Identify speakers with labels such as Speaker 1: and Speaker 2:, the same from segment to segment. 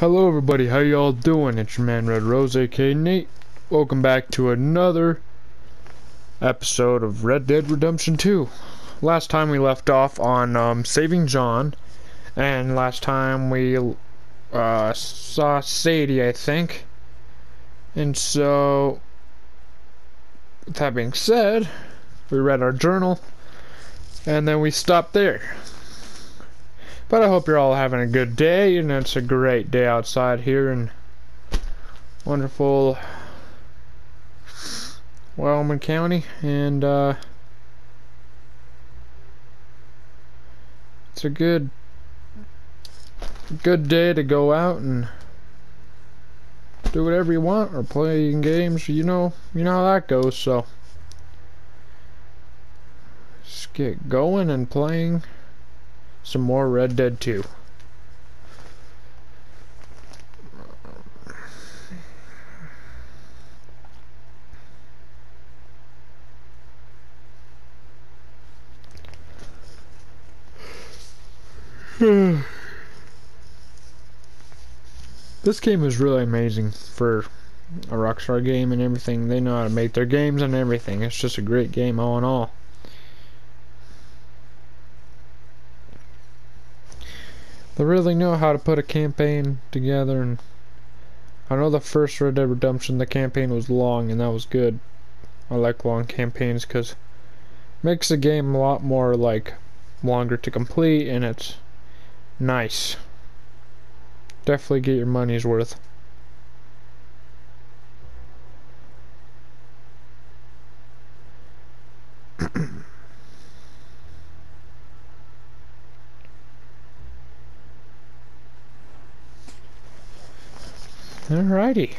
Speaker 1: Hello everybody, how y'all doing? It's your man Red Rose, aka Nate. Welcome back to another episode of Red Dead Redemption 2. Last time we left off on um, saving John, and last time we uh, saw Sadie, I think. And so, with that being said, we read our journal, and then we stopped there. But I hope you're all having a good day, and it's a great day outside here in wonderful Wyoming County, and uh, it's a good, good day to go out and do whatever you want or playing games. You know, you know how that goes. So, just get going and playing some more Red Dead 2. Hmm. this game is really amazing for a Rockstar game and everything. They know how to make their games and everything. It's just a great game all in all. They really know how to put a campaign together and I know the first Red Dead Redemption the campaign was long and that was good. I like long campaigns because makes the game a lot more like longer to complete and it's nice. Definitely get your money's worth. Alrighty.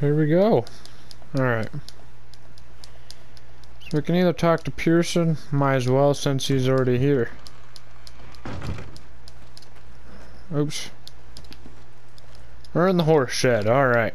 Speaker 1: Here we go. Alright. So we can either talk to Pearson, might as well since he's already here. Oops. We're in the horse shed, alright.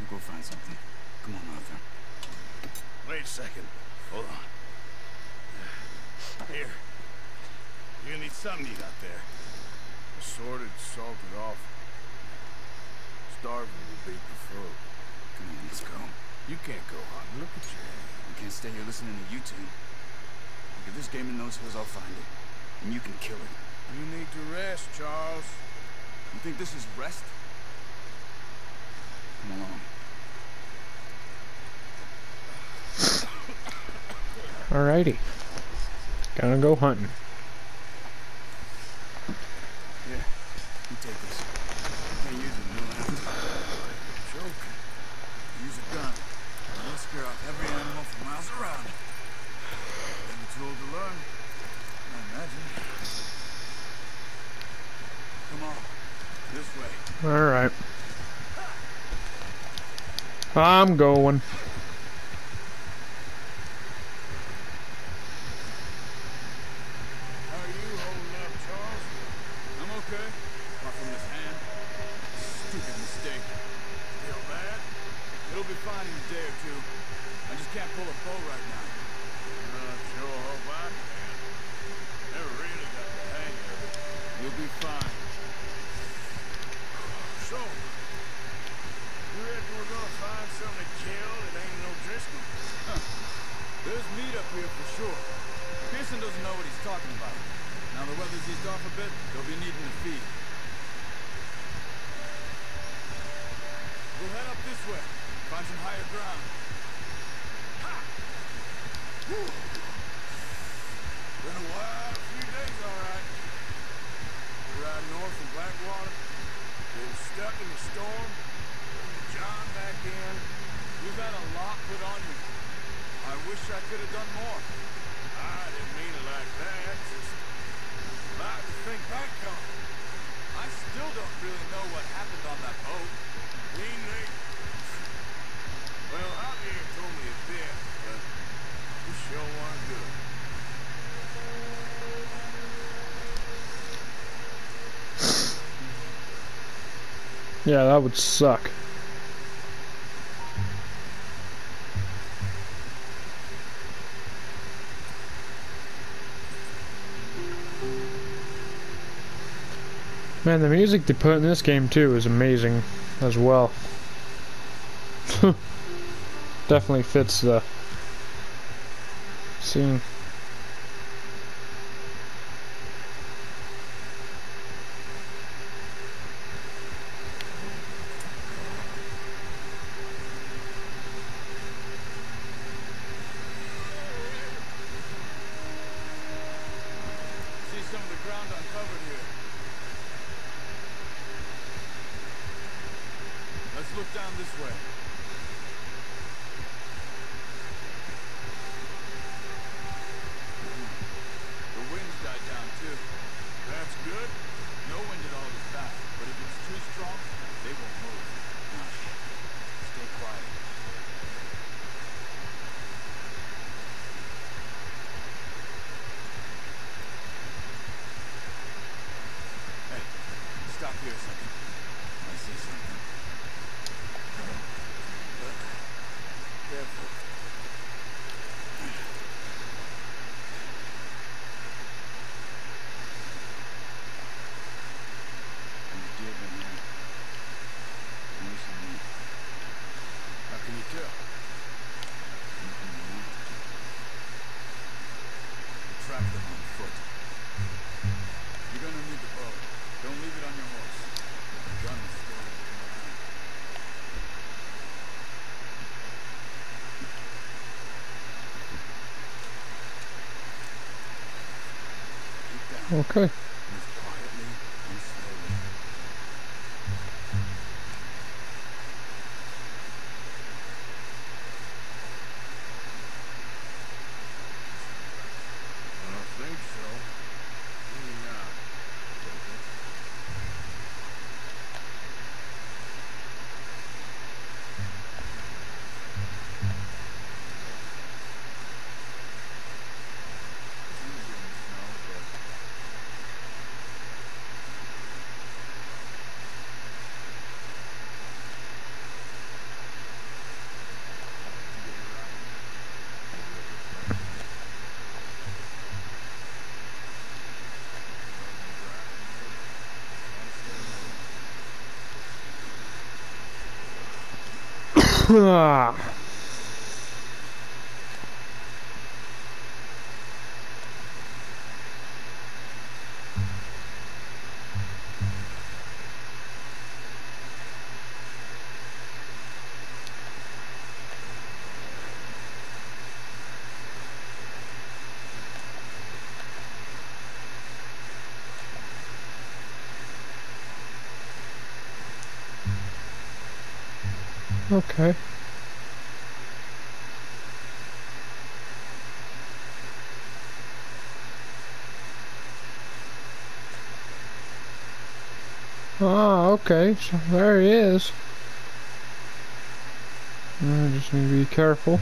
Speaker 2: You go find something. Come on, Arthur.
Speaker 3: Wait a second. Hold on. Here. You're gonna need something to eat out there.
Speaker 4: Assorted, salted off. Starving will beat the foe.
Speaker 2: Come on, let's go.
Speaker 4: You can't go hunting. Look at you.
Speaker 2: We can't stay here listening to you two. Look, if this game in those hills, I'll find it. And you can kill it.
Speaker 4: You need to rest, Charles.
Speaker 2: You think this is rest? Come along.
Speaker 1: Alrighty. Gonna go hunting.
Speaker 2: Here, you take this. Can't use it, don't.
Speaker 4: Joke.
Speaker 2: Use a gun. It'll scare off every animal for miles around.
Speaker 4: Never told to learn.
Speaker 2: I imagine. Come on. This way.
Speaker 1: Alright. I'm going.
Speaker 4: How are you holding up, Charles?
Speaker 2: I'm okay. Apart from this hand. Stupid fine in a day or two. I just can't pull a bow right now.
Speaker 4: Uh, sure hope I can. Never really got the hang of it.
Speaker 2: You'll be fine.
Speaker 4: So, you reckon we're gonna find something to kill that ain't no Driscoll?
Speaker 2: There's meat up here for sure. Pearson doesn't know what he's talking about. Now the weather's eased off a bit, they'll be needing to feed. We'll head up this way. Find some higher ground.
Speaker 4: Been a wild few days, all right. We ride north from Blackwater, getting stuck in the storm, John back in.
Speaker 2: You've had a lot put on you. I wish I could have done more.
Speaker 4: I didn't mean it like that. Just about to think back on.
Speaker 2: I still don't really know what happened on that boat.
Speaker 4: Me neither. Well, Javier told me a bit, but you sure weren't good.
Speaker 1: Yeah, that would suck. Man, the music they put in this game too is amazing as well. Definitely fits the scene.
Speaker 2: See some of the ground uncovered here. Let's look down this way. The wind's died down too.
Speaker 4: That's good.
Speaker 2: No wind at all this fast, but if it's too strong, they won't move. Now, stay quiet. Hey, stop here a second. I see something. Careful. There's deer in here. Maybe some meat.
Speaker 4: How can you tell?
Speaker 2: Nothing to eat. We'll track them on foot. You're gonna need the bow. Don't leave it on your horse. The gun is still looking around. Keep down.
Speaker 1: Okay.
Speaker 2: Move quietly and slowly.
Speaker 4: I don't think so. Maybe not.
Speaker 2: It's easier in the snow, but
Speaker 1: Ah. Okay. Ah, okay. So there he is. I just need to be careful.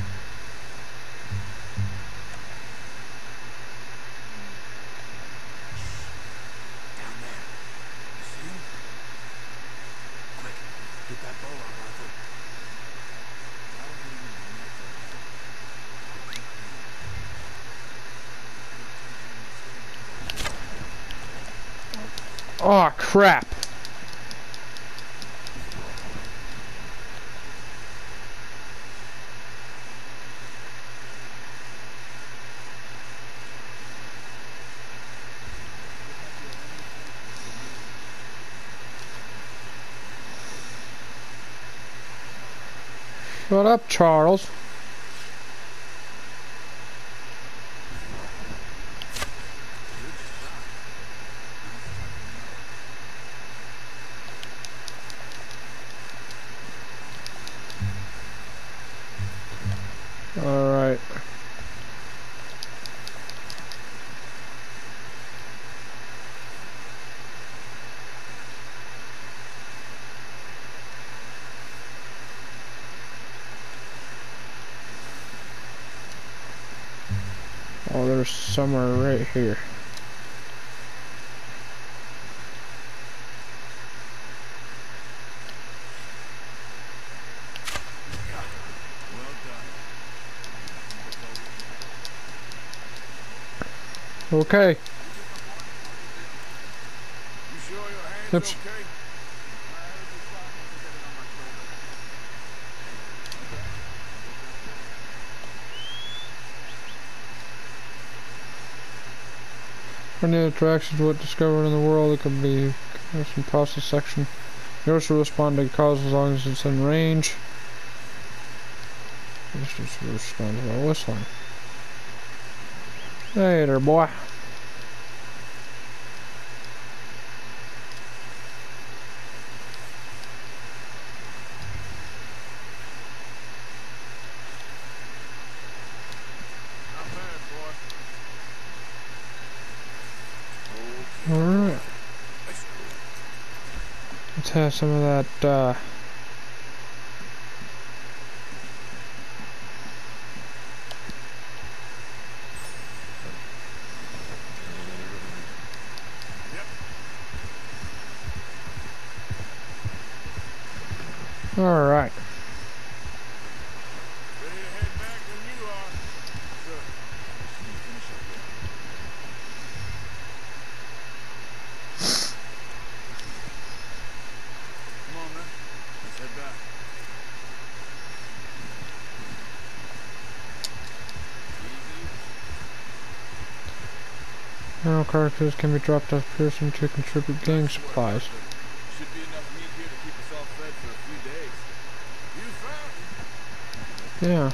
Speaker 4: Oh crap. Shut up, Charles. somewhere right here. Okay.
Speaker 2: You sure
Speaker 4: Oops.
Speaker 2: Okay?
Speaker 4: When the attractions, with discovered in the world, it could be some process section. You also respond to calls as long as it's in range. This just to the whistling. Later, boy. some of that uh, internal characters can be dropped off person to contribute gang supplies. Yeah.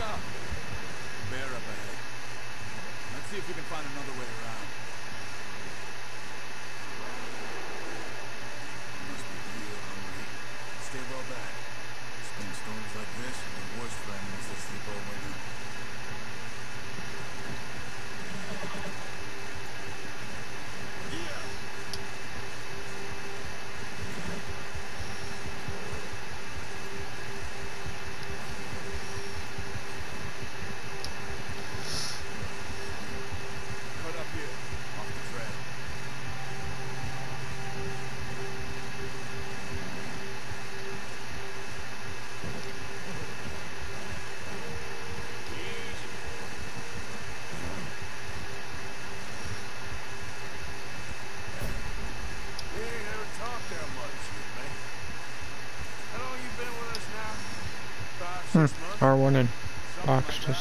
Speaker 2: Up. Bear up ahead. Let's see if we can find another way around. You must be real hungry. Stay well back. It's storms like this the worst for animals that sleep all winter. Cut up here, off the trail.
Speaker 4: We ain't ever talked that much, you and me. How long you been with us now? Five,
Speaker 1: Hmm.
Speaker 4: six months?
Speaker 1: R1 and
Speaker 4: Something
Speaker 1: box
Speaker 4: like
Speaker 1: to
Speaker 4: that?
Speaker 1: size right up from the smooth. Alright.
Speaker 4: Yes.
Speaker 2: What?
Speaker 4: Many things. Blackwater mess. Being up here.
Speaker 2: Ah, sooner or later, a job's gonna go wrong. Nature of life.
Speaker 4: I just thought you might have moved on by now.
Speaker 2: You want me to move on?
Speaker 4: No. No, not at all. Just know you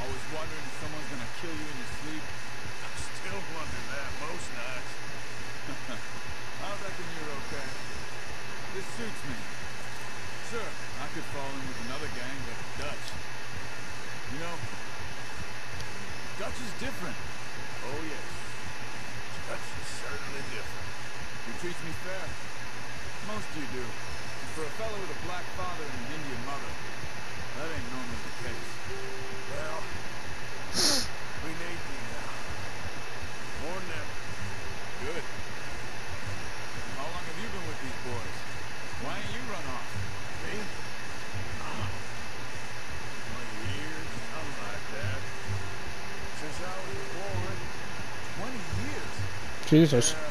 Speaker 2: Always wondering if someone's gonna kill you in your sleep.
Speaker 4: I still wonder that most nights.
Speaker 2: I reckon you're okay. This suits me. Sure, I could fall in with another gang, but Dutch. You know, Dutch is different.
Speaker 4: Oh, yes. Dutch is certainly different.
Speaker 2: He treats me fair. Most you do. And for a fellow with a black father and an Indian mother, that ain't normally the case.
Speaker 4: Well, we need you now. More than ever.
Speaker 2: Good. How long have you been with these boys? Why ain't you run off?
Speaker 4: Me? Ah. Twenty years, something like that. Since I was a boy.
Speaker 2: Twenty years.
Speaker 1: Jesus.
Speaker 4: Yeah.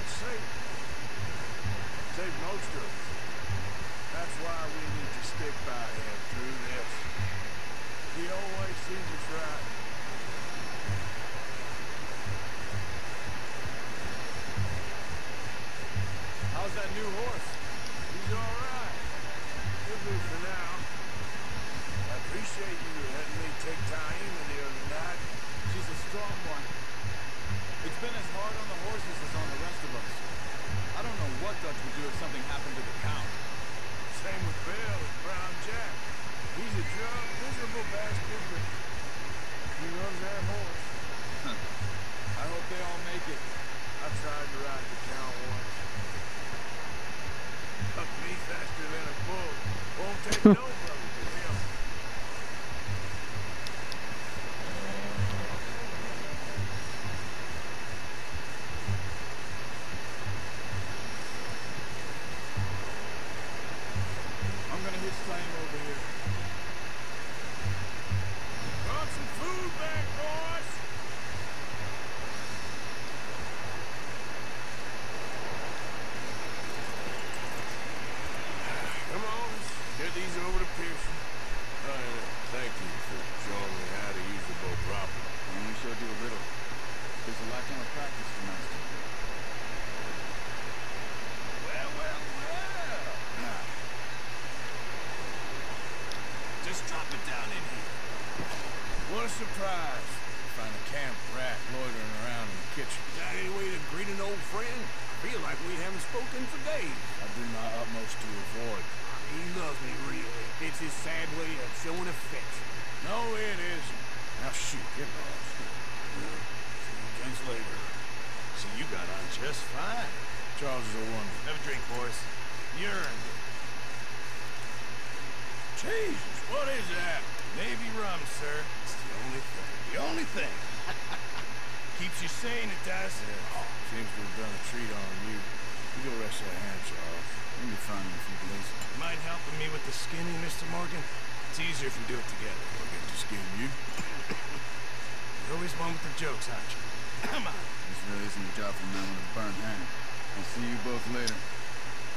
Speaker 4: Saved. Saved most of us. That's why we need to stick by him through this. He always sees us right.
Speaker 2: How's that new horse?
Speaker 4: He's all right. He'll do for now. I appreciate you letting me take Taima the other night.
Speaker 2: She's a strong one. Been as hard on the horses as on the rest of us. I don't know what Dutch would do if something happened to the Count.
Speaker 4: Same with Bill and Brown Jack. He's a drunk, miserable bastard, but he that horse.
Speaker 2: I hope they all make it.
Speaker 4: I tried to ride the count once. Me faster than a bull. Won't take nobody
Speaker 5: spoken for days.
Speaker 4: I do my utmost to avoid.
Speaker 5: He loves me, really. It's his sad way of showing affection.
Speaker 4: No, it isn't. Now shoot, get lost. See you gents later. See, you got on just fine. Charles is a wonder.
Speaker 3: Have a drink, boys. You earned it.
Speaker 4: Jesus, what is that?
Speaker 3: Navy rum, sir.
Speaker 4: It's the only thing. The only thing.
Speaker 3: Keeps you sane, it does.
Speaker 4: Yeah, seems to have done a treat on you. You go rest that hand, Charles.
Speaker 2: Let me find in a few days.
Speaker 3: Mind helping me with the skinning, Mr. Morgan? It's easier if we do it together.
Speaker 4: I'll get to skin you.
Speaker 3: You're always one with the jokes, aren't you? Come on.
Speaker 2: This really isn't a job for a man with a burnt hand. I'll see you both later.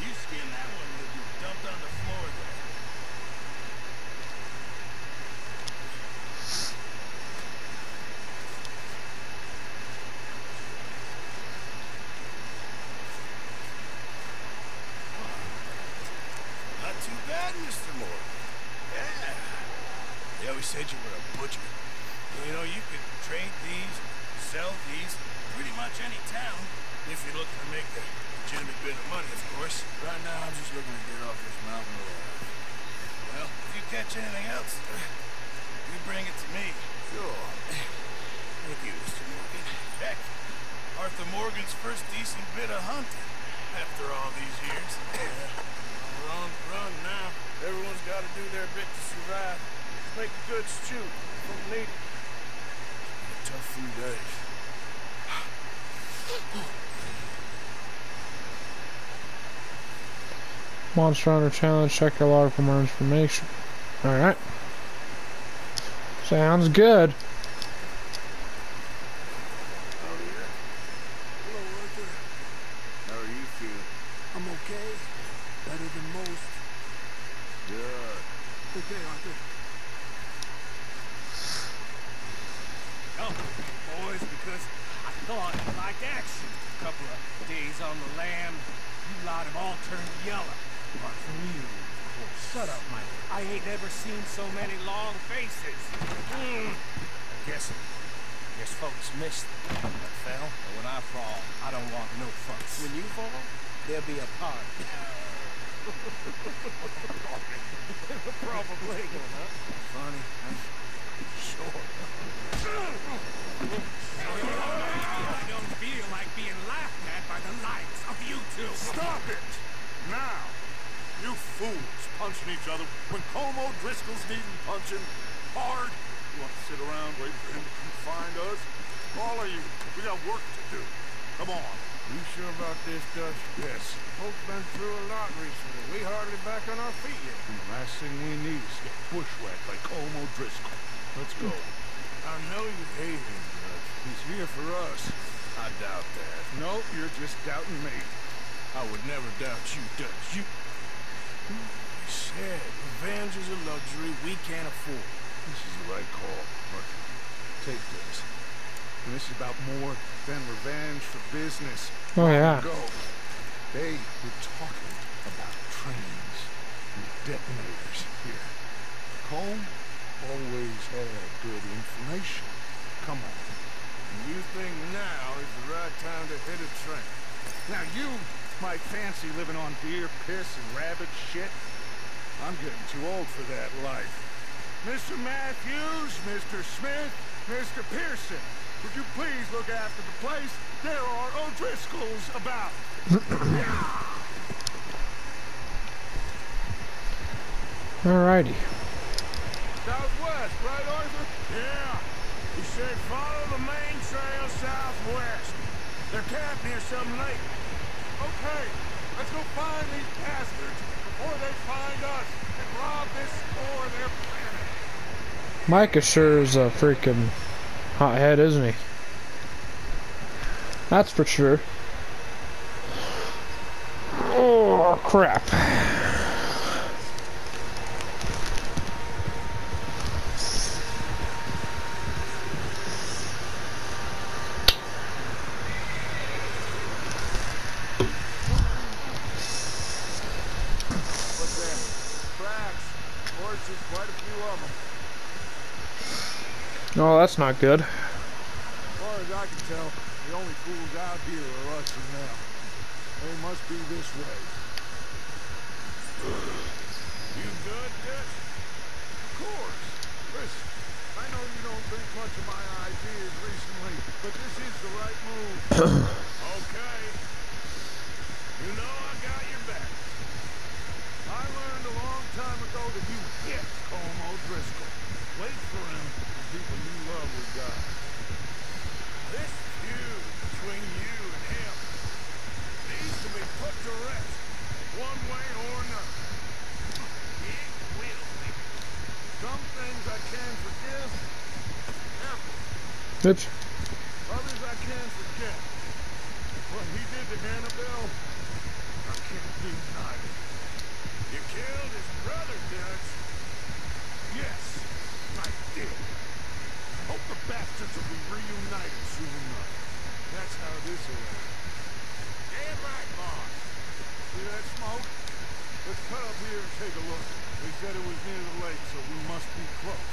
Speaker 3: You skin that one, you'll be dumped on the floor there. Not too bad, Mr. Moore. Yeah. They always said you were a butcher. You know, you could trade these, sell these, pretty much any town, if you're looking to make a legitimate bit of money, of course.
Speaker 4: Right now, I'm just looking to get off this mountain road.
Speaker 3: Well, if you catch anything else, you bring it to me.
Speaker 4: Sure.
Speaker 3: Thank you, Mr. Morgan. Heck, Arthur Morgan's first decent bit of hunting after all these years.
Speaker 4: We're on the run now. Everyone's got to do their bit to survive. Just make a good stew. Don't need it. A tough few days.
Speaker 1: Monster Hunter Challenge. Check your log for more information. Alright. Sounds good.
Speaker 4: Oh, yeah? Hello, Arthur.
Speaker 2: How are you feeling?
Speaker 4: I'm okay. Better than most.
Speaker 2: Good.
Speaker 4: Okay, Arthur.
Speaker 5: Oh, boys, because I thought you liked action. A couple of days on the lam, you lot have all turned yellow. Apart from you, of course. Shut up, Micah. I ain't never seen so many long faces. Mm. I guess, I guess folks missed it. That fell. But when I fall, I don't want no fuss. When you fall, there'll be a party. Probably.
Speaker 4: Funny, huh?
Speaker 5: Sure. I don't feel like being laughed at by the likes of you two.
Speaker 6: Stop it! Now! You fools punching each other when Colm O'Driscoll's needing punching hard. You want to sit around waiting for him to find us? All of you, we got work to do. Come on.
Speaker 4: You sure about this, Dutch?
Speaker 6: Yes.
Speaker 4: Folks been through a lot recently. We hardly back on our feet yet.
Speaker 6: And The last thing we need is to get bushwhacked by Como Driscoll. Let's go.
Speaker 4: I know you hate him, Dutch. He's here for us.
Speaker 6: I doubt that. Nope, you're just doubting me.
Speaker 4: I would never doubt you, Dutch. You... We said revenge is a luxury we can't afford.
Speaker 6: This is the right call. Look, take this. And this is about more than revenge for business.
Speaker 1: Oh yeah.
Speaker 6: Go. They were talking about trains and detonators here. Colm always had good information. Come on.
Speaker 4: And you think now is the right time to hit a train.
Speaker 6: Now you might fancy living on deer piss and rabbit shit. I'm getting too old for that life. Mr. Matthews, Mr. Smith, Mr. Pearson, would you please look after the place? There are O'Driscolls about.
Speaker 1: Alrighty.
Speaker 4: Southwest, right, Arthur? Yeah. He said follow the main trail southwest. They're camped near some lake.
Speaker 6: Okay, let's go find these bastards before they find us and rob this store their planet.
Speaker 1: Micah sure is a freaking hothead, isn't he? That's for sure. Oh, crap.
Speaker 4: What's that? Tracks. Horses, quite a few of them.
Speaker 1: Oh, that's not good.
Speaker 4: As far as I can tell, the only fools out here are us and them. They must be this way. You good, Dutch?
Speaker 6: Of course. Listen, I know you don't think much of my ideas recently, but this is the right move.
Speaker 4: Okay. You know I got your back.
Speaker 6: I learned a long time ago that you hit Colm O'Driscoll. Wait for him people you love with God.
Speaker 4: This feud between you and him needs to be put to rest one way or another. It will be.
Speaker 6: Some things I can forgive.
Speaker 1: Oops.
Speaker 6: Others I can
Speaker 4: forget. What he did to Annabelle, I can't deny it. You killed his brother, Dutch. bastards will be reunited soon enough. That's how this is. Damn right, boss. See that smoke? Let's cut up here and take a look. They said it was near the lake, so we must be close.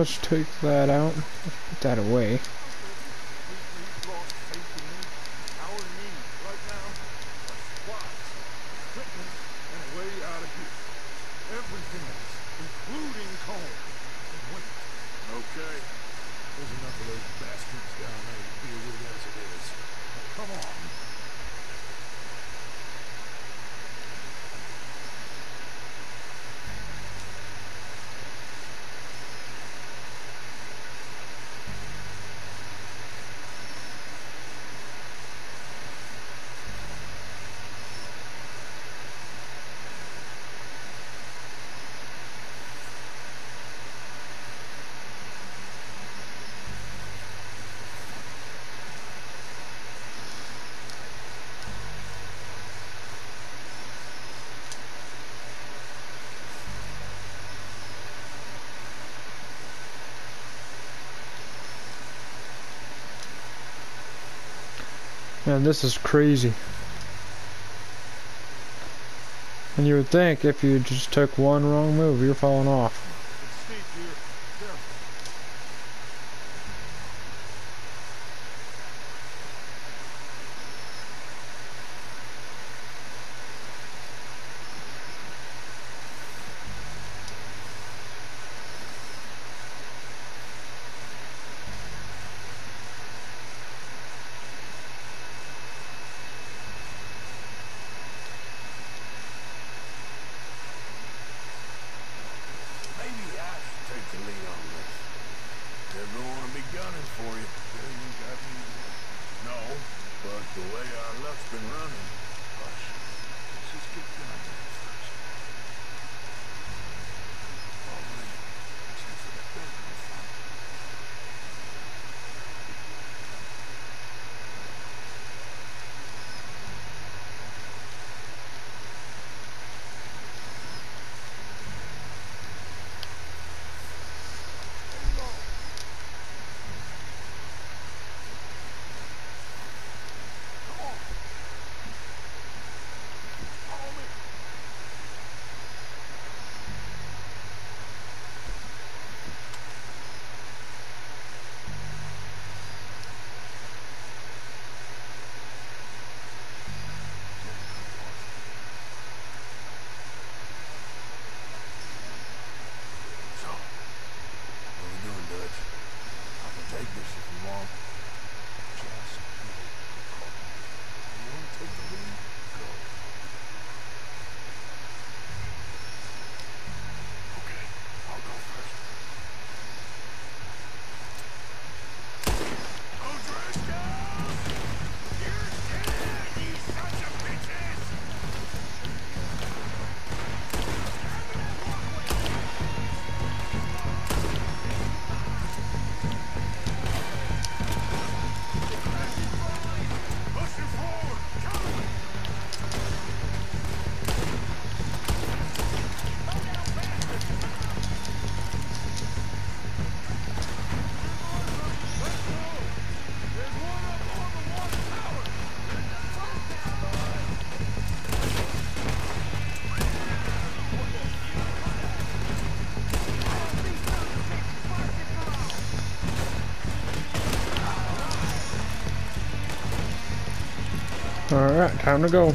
Speaker 4: let's
Speaker 1: take that out. Put that away. Man, this is crazy. And you would think if you just took one wrong move, you're falling off.
Speaker 4: Alright, time to go.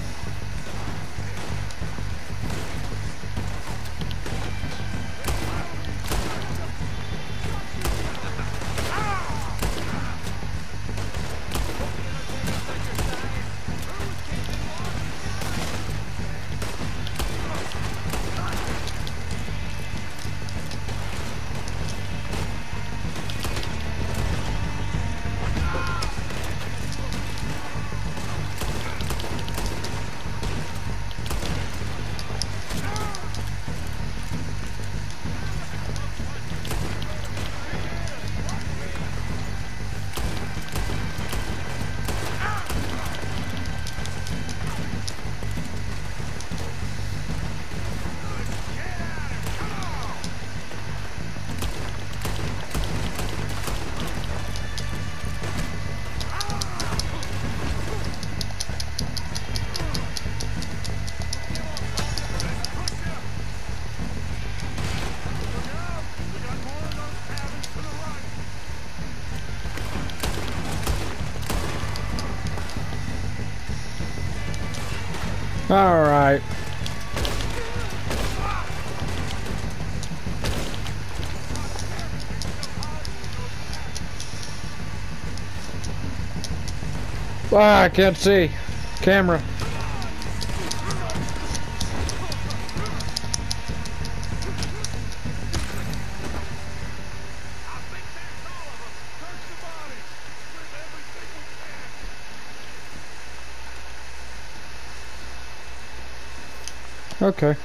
Speaker 4: All right. Ah, I can't see. Camera. Okay.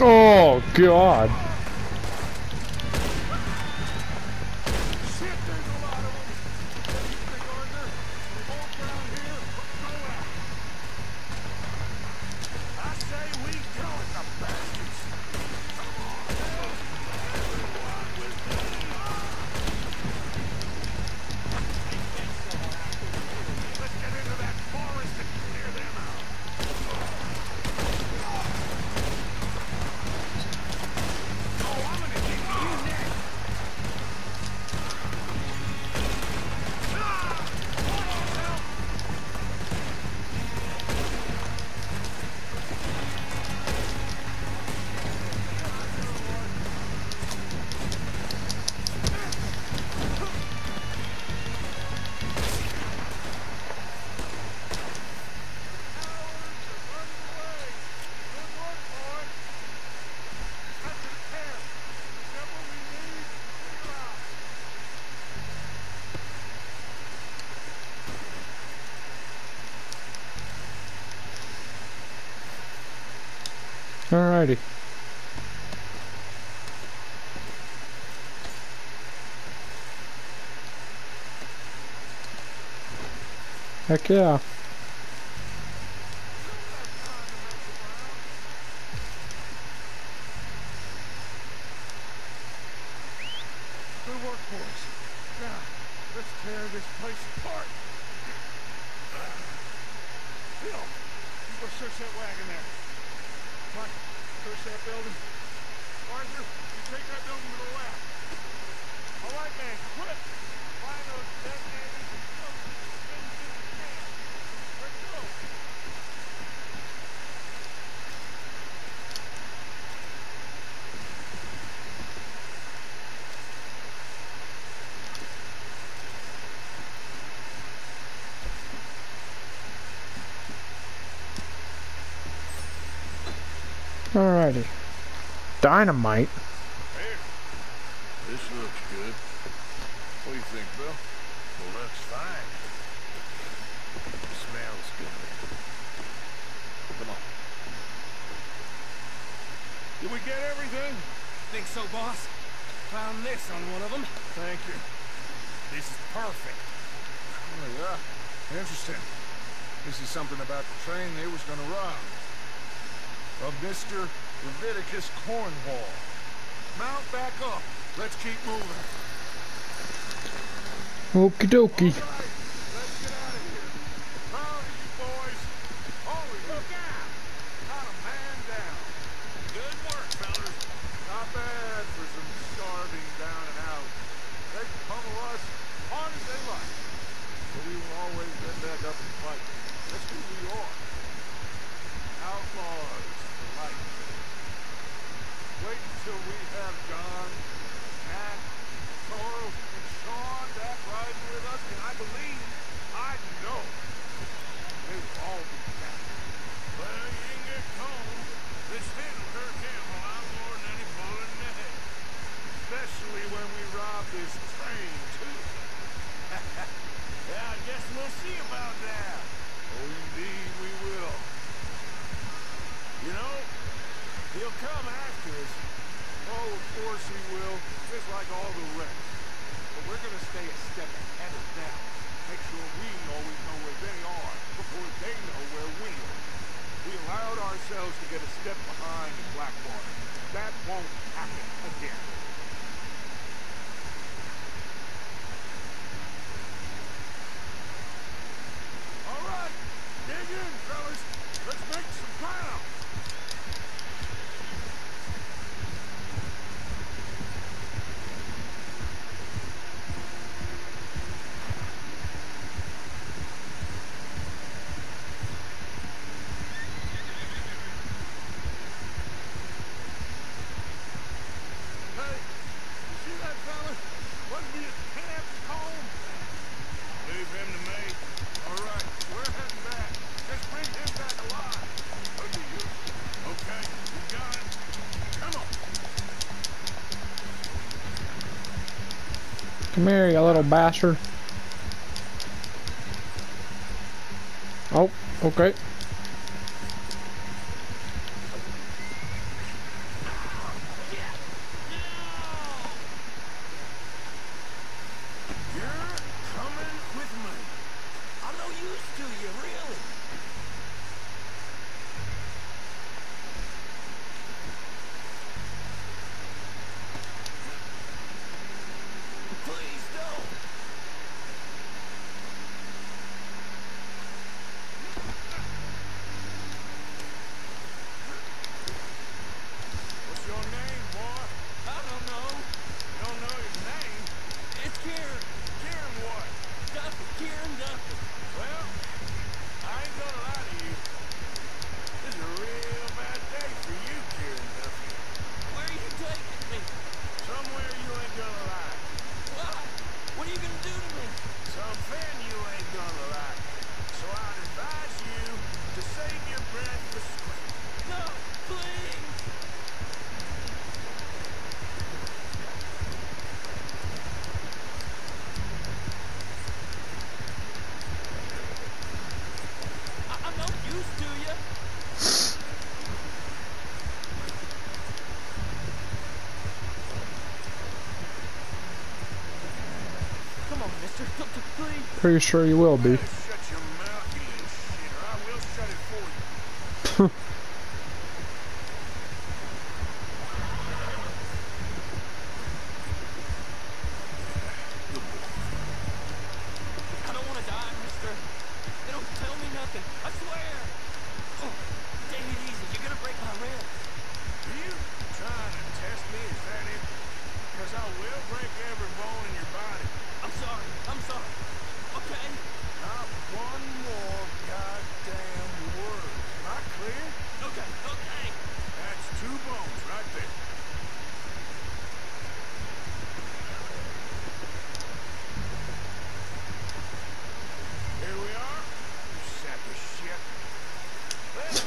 Speaker 4: Oh, God.
Speaker 1: É Aqui é
Speaker 4: a dynamite.
Speaker 5: This looks good. What do you think, Bill? Well, looks fine. It smells good. Come on.
Speaker 4: Did we get everything?
Speaker 5: Think so, boss. Found this on one of them.
Speaker 4: Thank you.
Speaker 5: This is perfect.
Speaker 4: Oh, yeah. Interesting. This is something about the train they was gonna rob. Of Mr. Leviticus Cornwall. Mount back up. Let's keep moving.
Speaker 1: Okie dokie.
Speaker 4: All right, let's get out of here. Proud of you boys. Holy look out! Not a man down.
Speaker 3: Good work, fellas.
Speaker 4: Not bad for some starving down and out. They can pummel us hard as they like. But we will always get up and fight. That's who we are. Outlaws for life. Wait until we have John, Matt, Carl, and Sean back riding with us, and I believe, I know, they will all be back.
Speaker 3: Well, you ain't get Colm. This hit'll hurt him a lot more than any bullet in the head.
Speaker 4: Especially when we rob this train, too.
Speaker 3: Yeah, I guess we'll see about that.
Speaker 4: Oh, indeed we will.
Speaker 3: You know, he'll come after us.
Speaker 4: Oh, of course he will, just like all the rest. But we're gonna stay a step ahead of them. Make sure we always know where they are before they know where we are. We allowed ourselves to get a step behind in Blackwater. That won't happen again. All right, dig in, fellas. Let's make some ground. Hey, you see that fella? Wasn't he at camp home?
Speaker 3: Leave him to me.
Speaker 4: All right, we're heading back. Just bring him back alive. Under you.
Speaker 3: Okay, we got it.
Speaker 4: Come on.
Speaker 1: Come here, you little bastard. Oh, okay.
Speaker 3: You're coming with me. I'm no use to you, really. Please don't.
Speaker 4: What's your name, boy?
Speaker 5: I don't know.
Speaker 4: You don't know your name?
Speaker 5: It's Kieran.
Speaker 4: Kieran what?
Speaker 5: Duffy. Kieran Duffy.
Speaker 4: Well, I ain't gonna lie to you. This is a real bad day for you, Kieran Duffy.
Speaker 5: Where are you taking me?
Speaker 4: Somewhere you ain't gonna like.
Speaker 5: Why? What are you gonna do to me?
Speaker 4: Something you ain't gonna like. So I'd advise you to save your breath for screaming.
Speaker 5: No, please. I- I'm no use to you. Come on, mister. P- p- Please.
Speaker 1: Pretty sure you will be.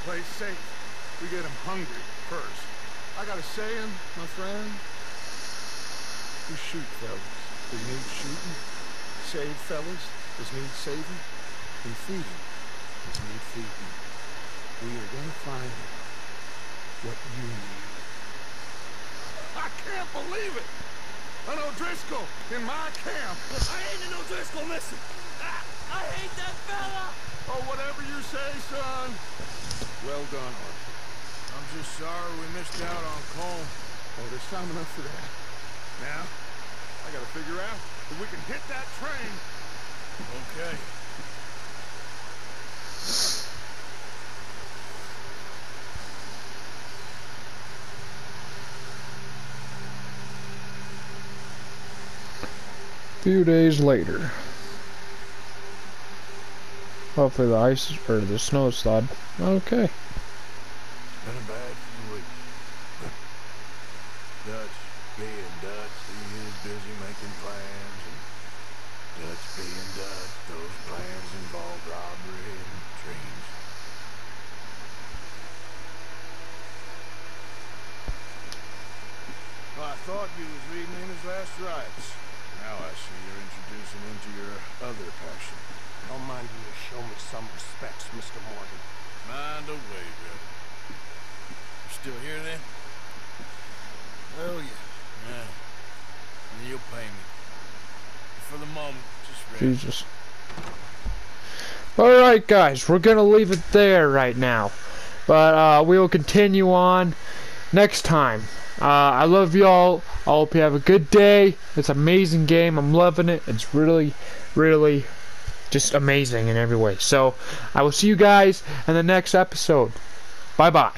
Speaker 4: someplace safe. We get him hungry first. I got a saying, my friend. We shoot fellas that need shooting. Save fellas that need saving. And feed 'em that need feeding. We are gonna find what you need. I can't believe it! An O'Driscoll in my camp!
Speaker 3: I ain't an O'Driscoll missing. Ah, I hate that fella.
Speaker 4: Oh, whatever you say, son. Well done, Arthur.
Speaker 5: I'm just sorry we missed out on Colm.
Speaker 4: Oh, there's time enough for that. Now, I gotta figure out if we can hit that train.
Speaker 5: Okay.
Speaker 1: few days later. Hopefully the ice or the snow is thawed. Okay.
Speaker 7: Been a bad few weeks. Dutch being Dutch, he is busy making plans, and Dutch being Dutch, those plans involve robbery and dreams.
Speaker 5: Well, I thought you was reading in his last rites. Now I see you're introducing him to your other passion.
Speaker 3: Don't mind you to show me some respects, Mr. Morgan.
Speaker 7: Mind away, brother. You still here then?
Speaker 5: Hell yeah.
Speaker 7: Yeah. And you'll pay me. For the moment, just rest.
Speaker 1: Jesus. Alright guys, we're gonna leave it there right now. But uh, we will continue on next time. Uh, I love y'all. I hope you have a good day. It's an amazing game. I'm loving it. It's really, really just amazing in every way. So I will see you guys in the next episode. Bye bye.